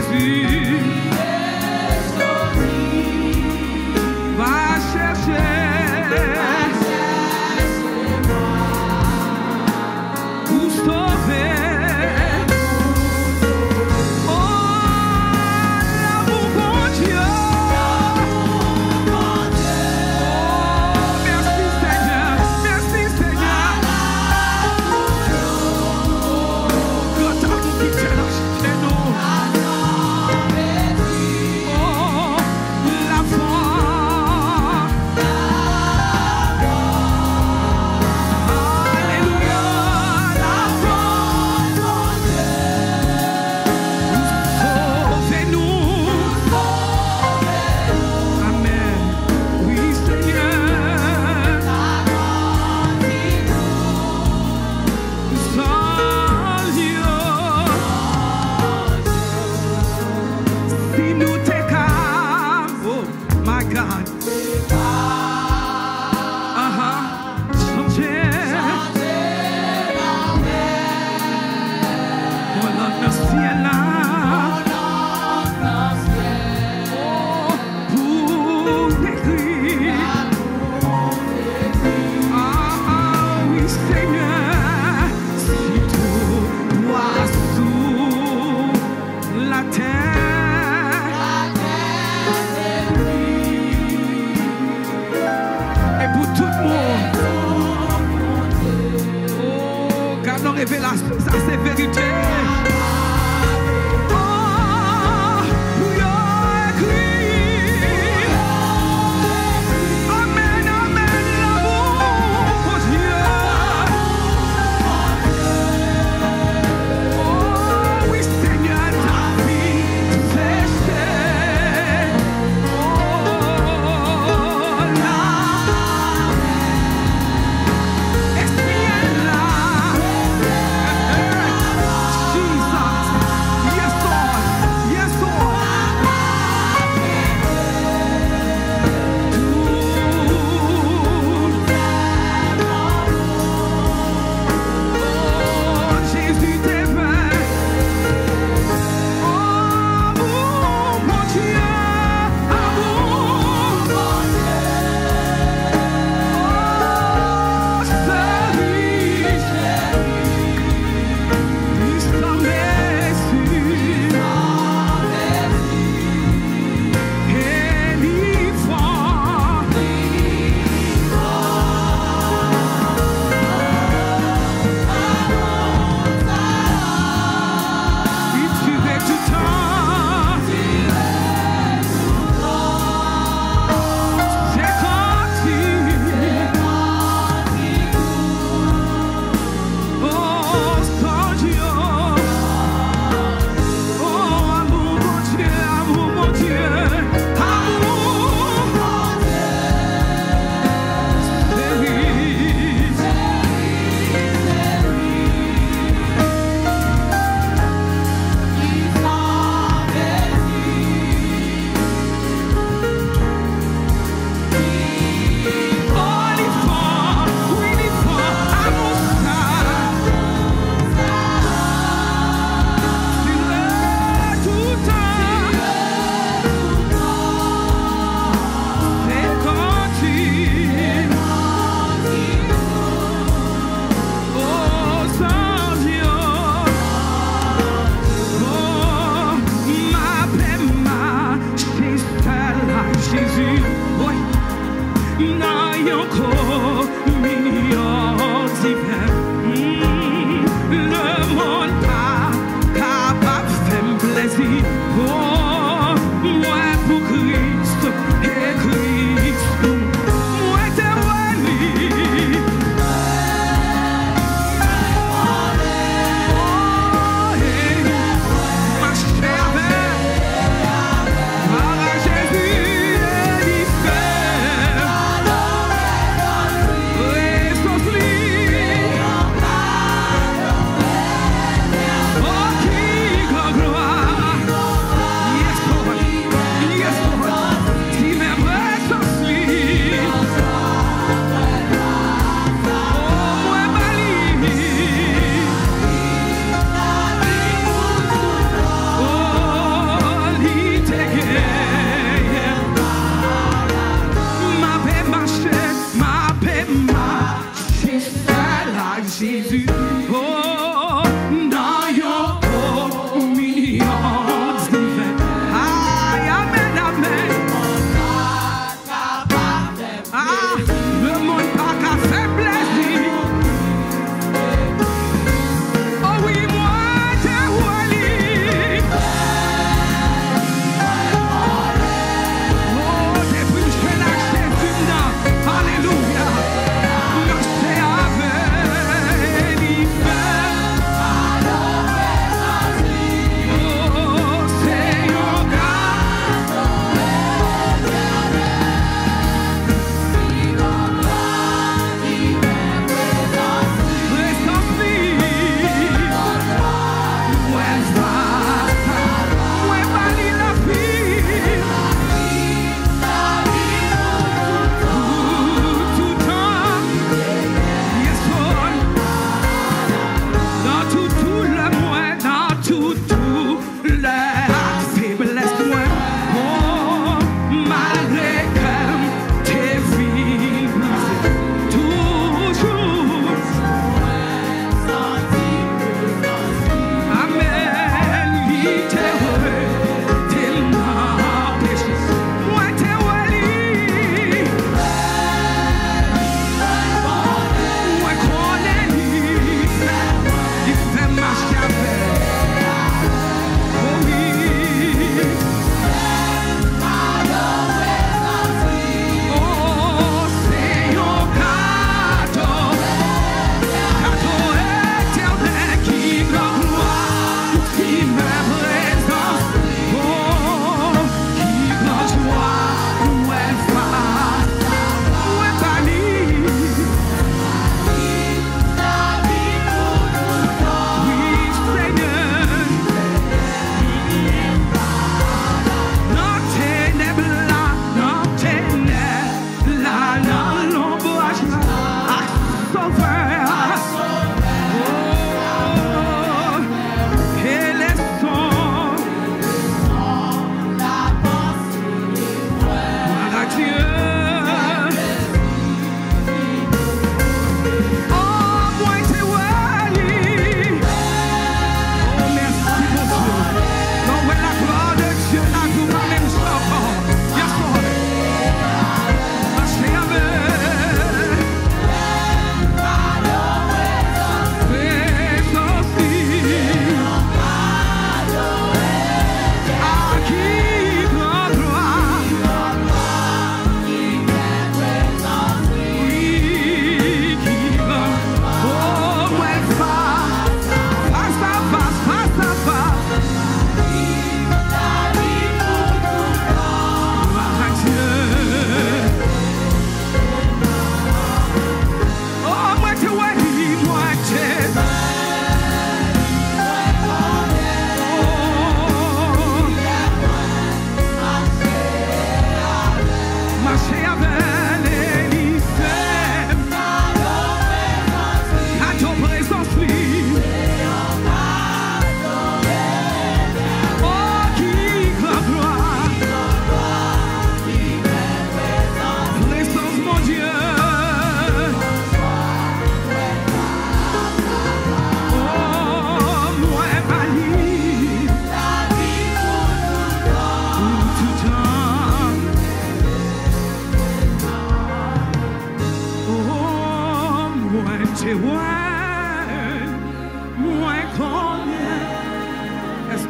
sessizlik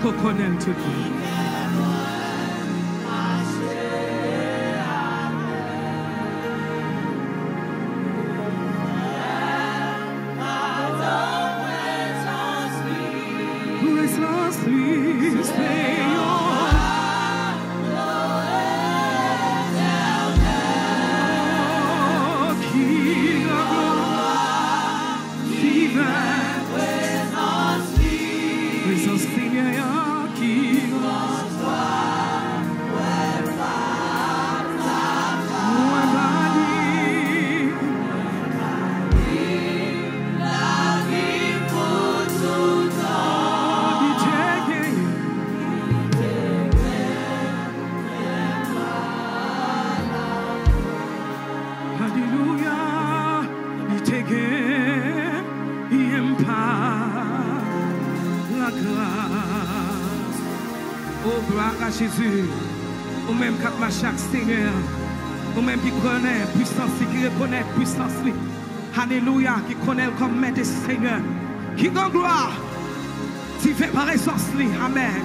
Est-ce qu'on connaît Jésus, au même cap ma chaque Seigneur, au même qui connaît puissance, qui reconnaît puissance. lui. Alléluia, qui connaît comme maître et Seigneur, qui donne gloire, qui fait par essence. Amen.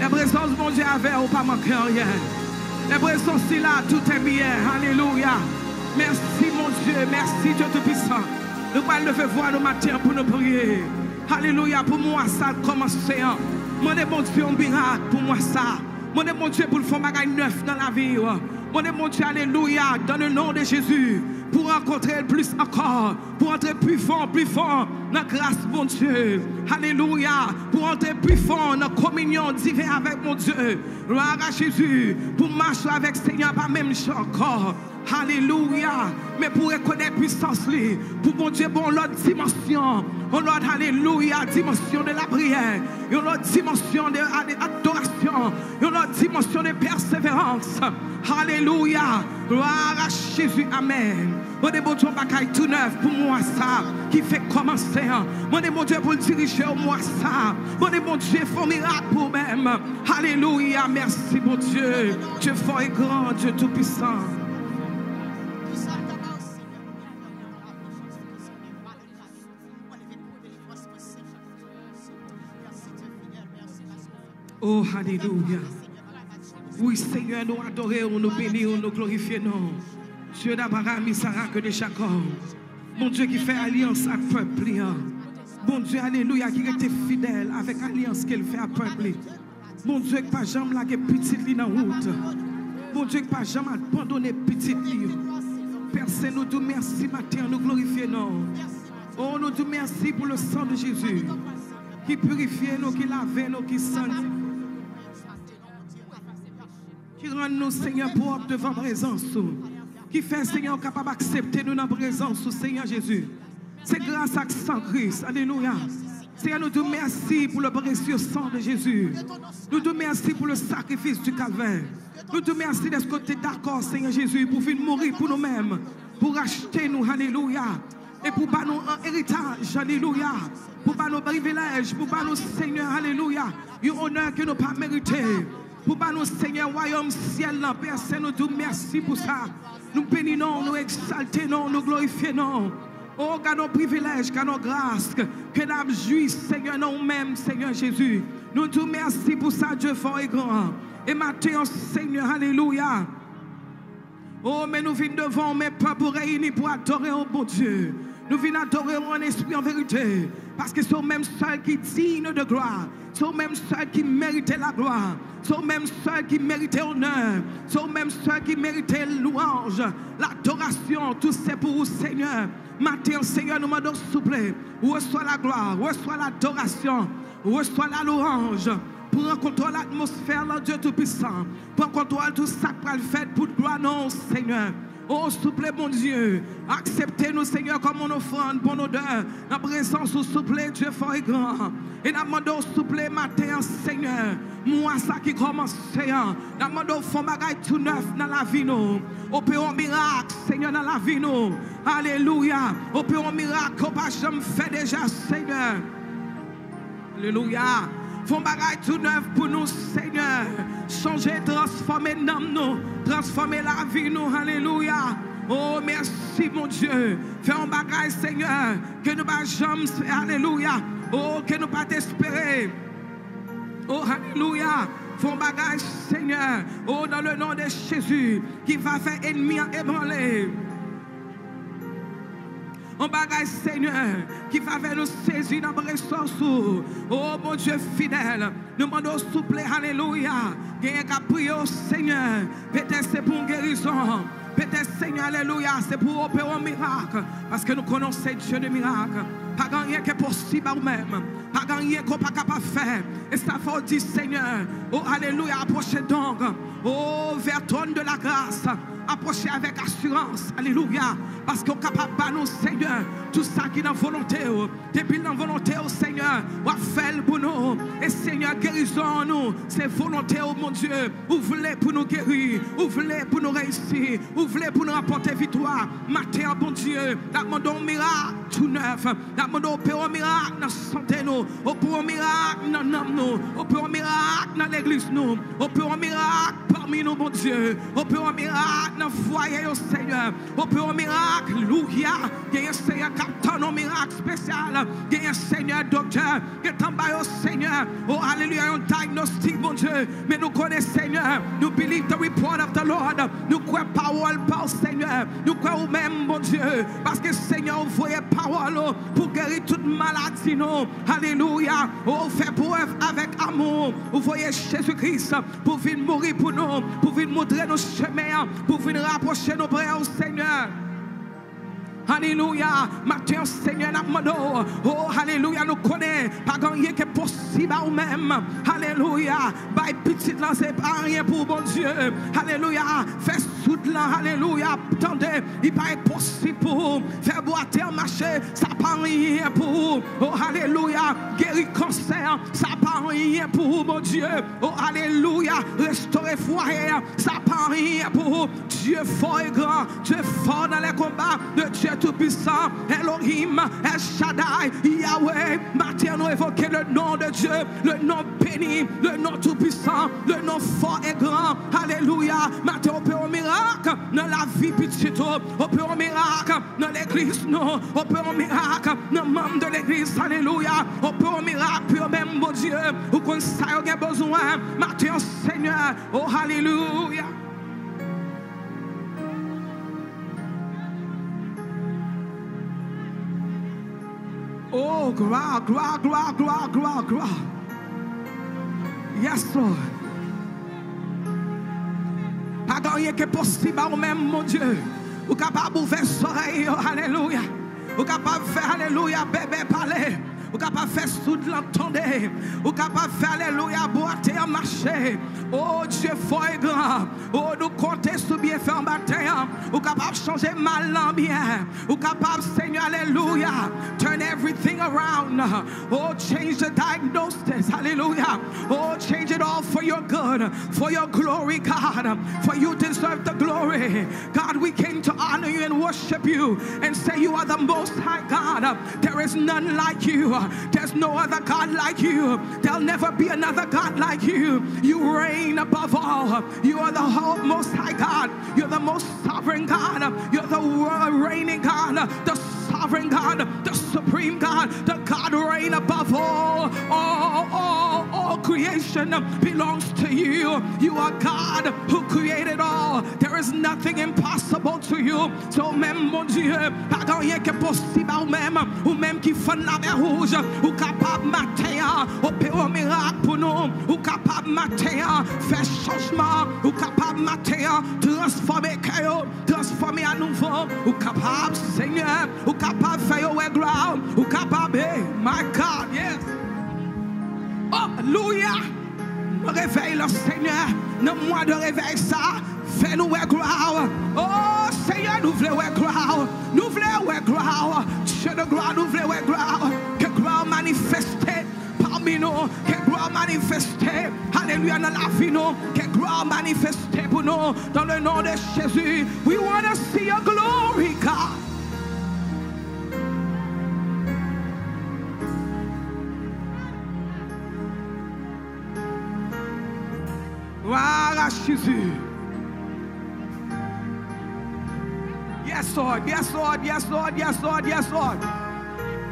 La présence de mon Dieu avec ou pas manquer rien. La présence est là, tout est bien. Alléluia. Merci mon Dieu, merci Dieu Tout-Puissant. Nous allons lever voix nos matins pour nous prier. Alléluia, pour moi ça commence. Mon Dieu, mon Dieu, un miracle pour moi ça. Mon Dieu, mon Dieu, pour le faire bagage neuf dans la vie. Mon Dieu, mon Dieu, Alléluia, dans le nom de Jésus. Pour rencontrer plus encore, pour entrer plus fort, plus fort dans la grâce, mon Dieu. Alléluia, pour entrer plus fort dans la communion divine avec mon Dieu. Gloire à Jésus, pour marcher avec Seigneur, pas même encore. Alléluia. Mais pour reconnaître puissance, pour mon Dieu, bon, l'autre dimension. Oh Lord, Alléluia, dimension de la prière. Une autre dimension de l'adoration. Une autre dimension de persévérance. Alléluia. Gloire à Jésus. Amen. Mon Dieu, mon Dieu, tout neuf pour moi ça, qui fait commencer. Mon Dieu, mon Dieu, pour le diriger au moi ça. Mon Dieu, mon Dieu, faut miracle pour même. Alléluia. Merci, mon Dieu. Dieu fort et grand, Dieu tout-puissant. Oh, Alléluia. Oui, Seigneur, nous adorons, nous bénissons, nous glorifions. Dieu d'Abraham, Isaac et de Jacob. Mon Dieu qui fait alliance avec le peuple. Mon Dieu, Alléluia, qui était fidèle avec l'alliance qu'il fait à peuple. Mon Dieu, qui pas jamais la petite li dans route. Mon Dieu, qui pas jamais abandonné petite li. Personne nous dit merci matin, nous glorifions. Oh, nous disons merci pour le sang de Jésus. Qui purifie nous, qui lave nous, qui sanctifie. Qui rend nous, Seigneur, propres devant présence. Qui fait, Seigneur, capable d'accepter nous dans présence, Seigneur Jésus. C'est grâce à sang Christ. Alléluia. Seigneur, nous te merci pour le précieux sang de Jésus. Nous te merci pour le sacrifice du calvaire. Nous te merci d'être côté d'accord, Seigneur Jésus, pour venir mourir pour nous-mêmes, pour acheter nous. Alléluia. Et pour pas nous un héritage. Alléluia. Pour pas nos privilèges. Pour pas nous, Seigneur. Alléluia. Un honneur que nous pas mérité. Pour pas nous, Seigneur, royaume ciel, là, personne nous dit merci pour ça. Nous bénissons, nous exaltons, nous glorifions. Oh, car nos privilèges, car nos grâces, que nous jouissons, Seigneur, nous-mêmes, Seigneur Jésus. Nous te merci pour ça, Dieu fort et grand. Et maintenant, Seigneur, Alléluia. Oh, mais nous venons devant mes peuples réunis pour adorer au bon Dieu. Nous venons adorer en esprit en vérité. Parce que c'est même seul qui digne de gloire. C'est même seul qui mérite la gloire. C'est même seul qui mérite l'honneur. C'est même seul qui mérite louange. L'adoration, tout c'est pour vous, Seigneur. Matin, Seigneur, nous demandons s'il vous plaît. Reçois la gloire, reçois l'adoration, reçois la louange. Prends contrôle l'atmosphère, Dieu Tout-Puissant. Prends contrôle tout ça pour le faire pour gloire, non, Seigneur. Oh, s'il vous plaît, mon Dieu, acceptez-nous, Seigneur, comme une offrande, bon odeur. La présence, s'il Dieu fort et grand. Et nous demandons, s'il matin, Seigneur, moi, ça qui commence, Seigneur. Nous demandons, font bagaille tout neuf dans la vie, nous. Opérons miracle, Seigneur, dans la vie, nous. Alléluia. Opérons miracle, qu'on pas jamais fait déjà, Seigneur. Alléluia. Font bagaille tout neuf pour nous, Seigneur. Changer, transformer nous, transformer la vie, nous. Alléluia. Oh, merci, mon Dieu. Fais un bagage, Seigneur, que nous pas jamais, alléluia, oh, que nous pas espérer. Oh, alléluia. Font bagage, Seigneur. Oh, dans le nom de Jésus, qui va faire ennemi ébranler. On bagage, Seigneur, qui va faire nous saisir dans les ressources. Oh, mon Dieu fidèle. Nous demandons souple, alléluia. Gagne au Seigneur. Peut-être c'est pour une guérison. Peut-être, Seigneur, alléluia, c'est pour opérer un miracle. Parce que nous connaissons Dieu de miracle. Pas rien qui est possible à nous-mêmes. Pas rien qu'on pas capable de faire. Et ça faut dire, Seigneur, oh, alléluia, approchez donc, oh, vers de la grâce. Approchez avec assurance. Alléluia. Parce qu'on est capable de nous, Seigneur, tout ça qui est dans la volonté. Depuis dans la volonté, au Seigneur, on faire pour nous. Et Seigneur, guérison nous. C'est volonté, oh mon Dieu. Vous voulez pour nous guérir. Vous voulez pour nous réussir. Vous voulez pour nous apporter victoire. Matin, bon Dieu. Nous demandons un miracle tout neuf. Pour un miracle dans l'âme. Nous. Pour un miracle dans l'église. Nous. Pour un miracle parmi nous, mon Dieu. Un miracle dans le foyer, au Seigneur. Pour un miracle, Louia. Il y a un Seigneur spécial. Il y a un Seigneur est en bas, au Seigneur. Oh, alléluia, un diagnostic, mon Dieu. Mais nous connaissons, Seigneur. Nous believe the report of Seigneur. Nous croyons même, mon Dieu. Que Seigneur, vous voyez parole pour guérir toute maladie, non. Alléluia. Oh, fait preuve avec amour. Vous voyez Jésus-Christ pour venir mourir pour nous. Pour venir montrer nos chemins. Pour venir rapprocher nos bras au Seigneur. Alléluia. Matin, Seigneur, Oh, Alléluia. Nous connaissons pas rien qui est possible à nous-mêmes. Alléluia. By petit là, c'est pas rien pour bon Dieu. Alléluia. Fais soude là. Alléluia. Attendez, il pas possible pour faire boiter marcher. Ça rien pour Oh, Alléluia. Guérir cancer. Ça pas rien pour mon Dieu. Oh, Alléluia. Restaurer foyer. Ça pas rien pour Dieu fort et grand. Dieu fort dans les combats de Dieu tout-puissant, Elohim, El Shaddai, Yahweh. Matin, nous évoquons le nom de Dieu, le nom béni, le nom tout-puissant, le nom fort et grand. Alléluia. Matin, on peut un miracle dans la vie petite, on peut un miracle dans l'église, non. On peut un miracle dans le membre de l'église. Alléluia. Peut un miracle pour même, mon Dieu, ou qu'on sait a besoin. Matin, Seigneur, oh, Alléluia. Oh, gloire, gloire, gloire, gloire, gloire, gloire. Yes, Lord. Pas rien qui est possible à vous-même, mon Dieu. Vous capable d'ouvrir les oreilles, alléluia. Vous capable de faire, alléluia, bébé parler. Vous capable de faire soude l'entendre. Vous capable de faire, alléluia, boiter en marcher. Oh Dieu et grand. Oh, nous comptons sur bien faire en matin. Vous capable changer mal en bien. Vous capable, Seigneur, alléluia. Turn everything around. Oh, change the diagnosis. Hallelujah. Oh, change it all for your good, for your glory, God. For you deserve the glory. God, we came to honor you and worship you and say you are the most high God. There is none like you. There's no other God like you. There'll never be another God like you. You reign above all. You are the whole most high God. You're the most sovereign God. You're the reigning God, the sovereign God, the supreme God, the God reign above all. All, all, all creation belongs to you. You are God who created all. There is nothing impossible to you. So même mon Dieu, rien possible ou même, ou même qui fait la mer rouge, ou capable matin, miracle pour nous, ou capable matin, faire changement, ou capable matin, transformer transformer à nouveau, ou capable Seigneur, ou capable ground, ou capable, my God, yes. Alléluia. Réveille le Seigneur. Non, moi de réveil ça. Fais-nous gloire. Oh Seigneur, nous voulons gloire. Nous voulons gloire. Dieu de gloire, nous voulons gloire. Que gloire manifestée parmi nous. Que gloire manifestée. Alléluia dans la vie nous. Que gloire manifestée pour nous. Dans le nom de Jésus. We want to see your glory, Jésus. Yes, Lord. Yes, Lord. Yes, Lord. Yes, Lord. Yes, Lord.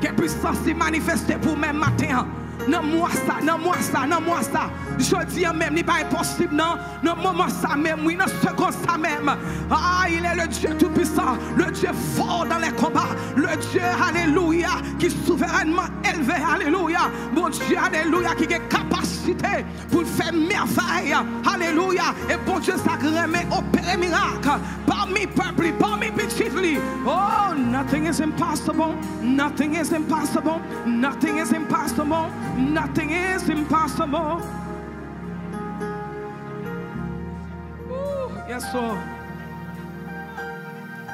Que puissance est manifestée pour même matin. Non moi ça, non moi ça, non moi ça. Je dis même, n'est pas impossible, non. Non moment ça même, oui, non seconde ça même. Ah, il est le Dieu tout-puissant, le Dieu fort dans les combats, le Dieu, alléluia, qui souverainement élevé, alléluia. Mon Dieu, alléluia, qui a capacité pour faire merveille, alléluia. Et bon Dieu, ça remet opérer miracle parmi peuple, parmi petit Oh, nothing is impossible, nothing is impossible, nothing is impossible, nothing is impossible. Ooh, yes, Lord.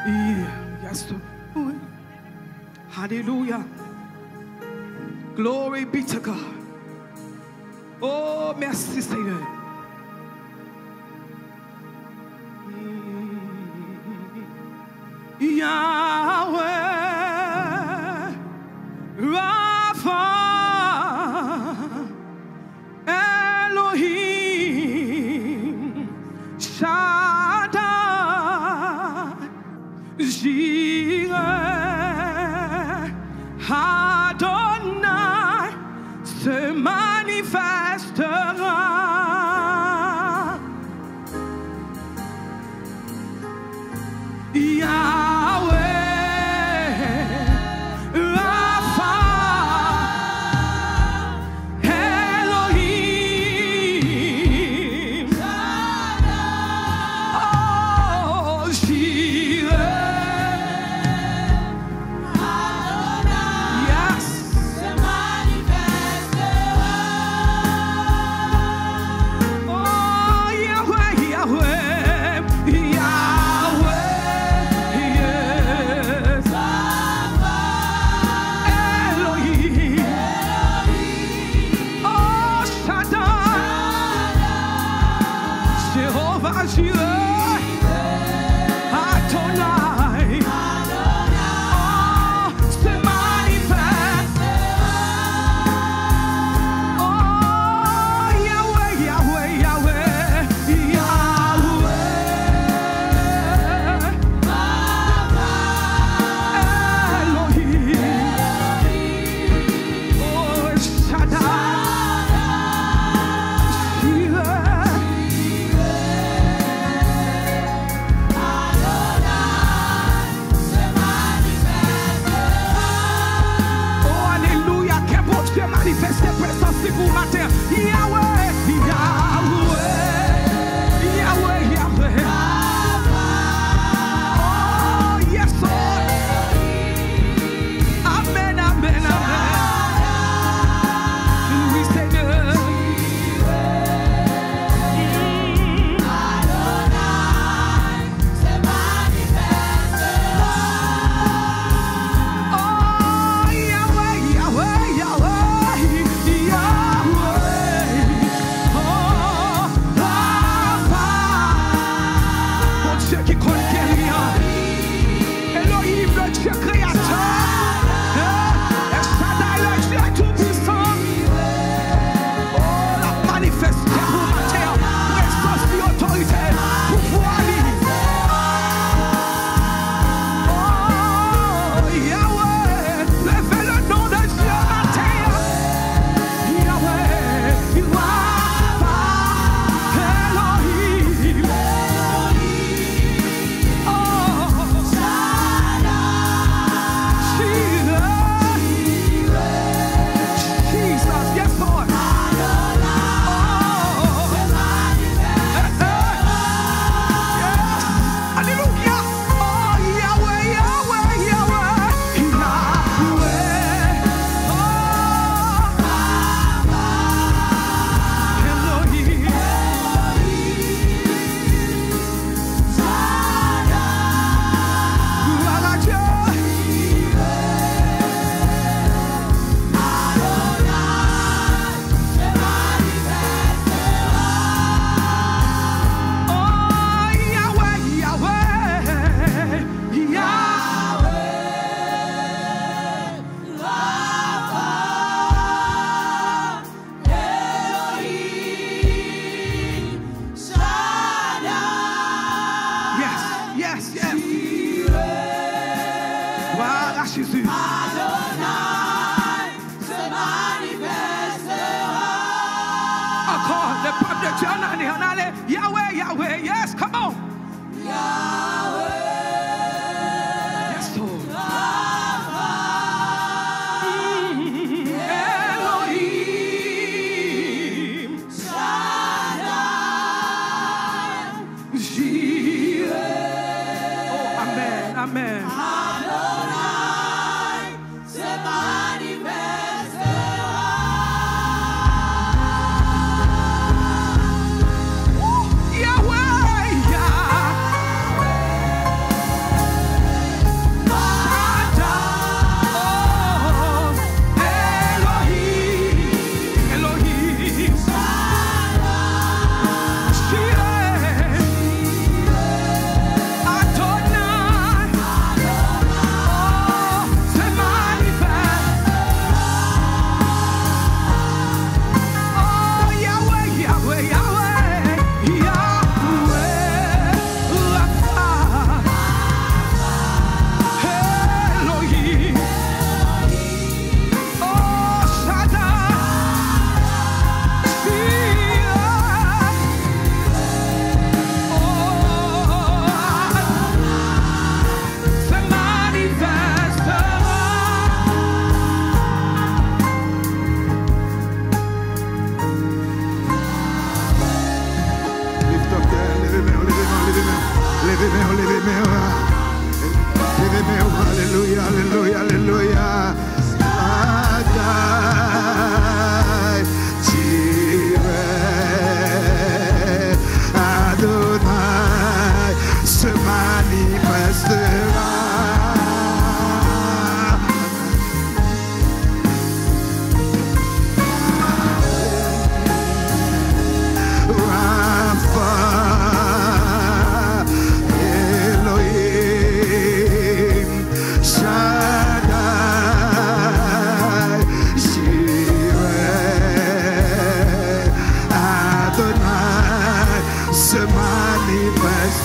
Yeah, yes, Lord. Hallelujah. Glory be to God. Oh, merci Seigneur. Yahweh, Rapha, Elohim, Shaddai, Jireh, The Yahweh, Yahweh, yes, come on.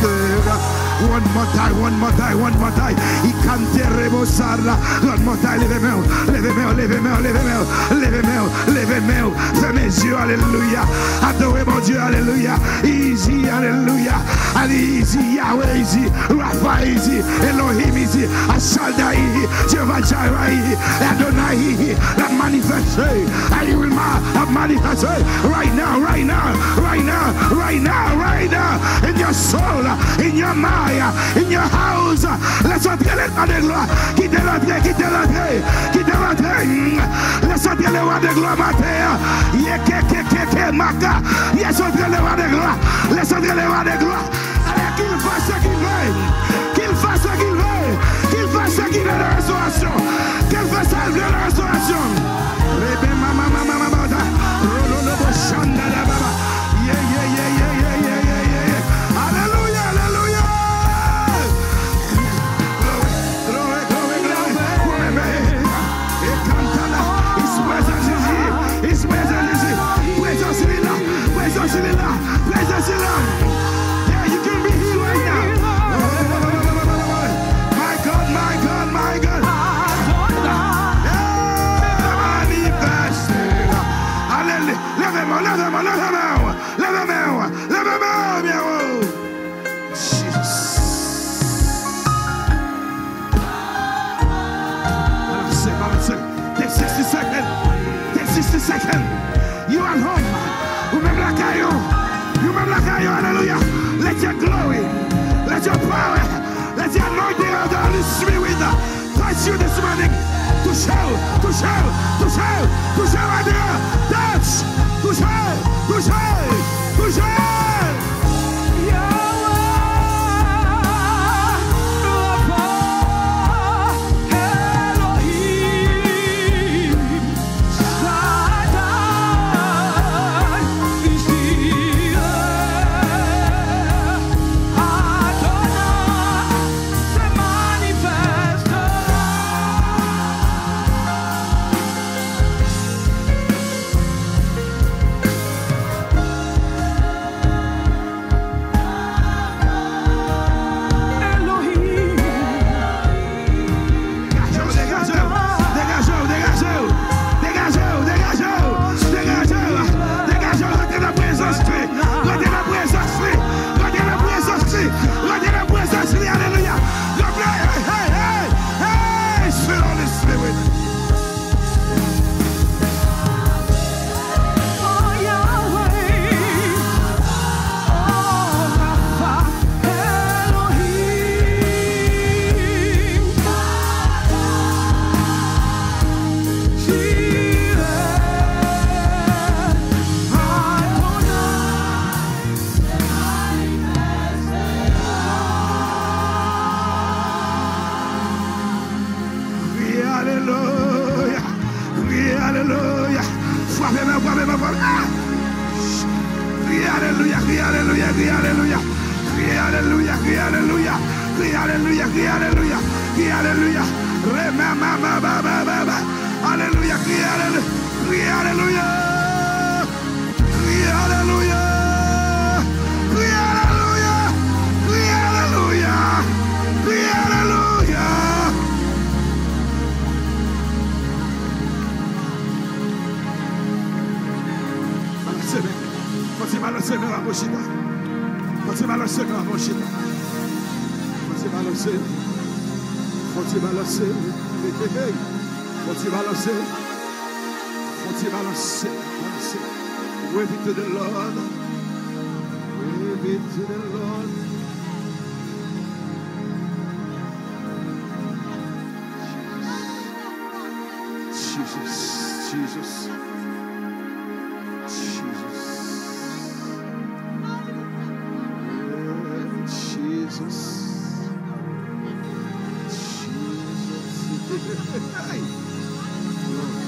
Schumacher. One more time, one more time, one more time. Il cante rebosarla. One more time, levez main, levez main, levez main, levez main, levez main, levez main. Fermez les yeux, alléluia. Adorez mon Dieu, alléluia. Easy, alléluia. Ali easy, Yahweh easy, Rapha easy, Elohim easy, Ashadai, Jehovah Jireh, Adonai, that manifest, and you will ma- manifest right now, right now, right now, right now, right now, in your soul, in your mind, fire in your house. Laisse entrer les rois de gloire. Quittez l'entrée, quittez l'entrée, quittez l'entrée. Laisse entrer les rois de gloire, Mathé. Yé, ké, ke ke ke maka. Laisse entrer les rois de gloire. Laisse entrer les rois de gloire. Allez, qu'il fasse ce qu'il veut. Qu'il fasse ce qu'il veut. Qu'il fasse ce qu'il veut de restauration. Qu'il fasse ce qu'il veut de restauration. Alléluia, crie Alléluia. Crie Alléluia, crie Alléluia. Crie Alléluia, crie Alléluia. Crie Alléluia. Remamamamamamama. Faut-il balancer, grand? Faut-il balancer? Faut-il balancer? Faut-il balancer? Faut-il balancer? To the Lord. Wave it to the Lord. Jesus, Jesus. Jesus.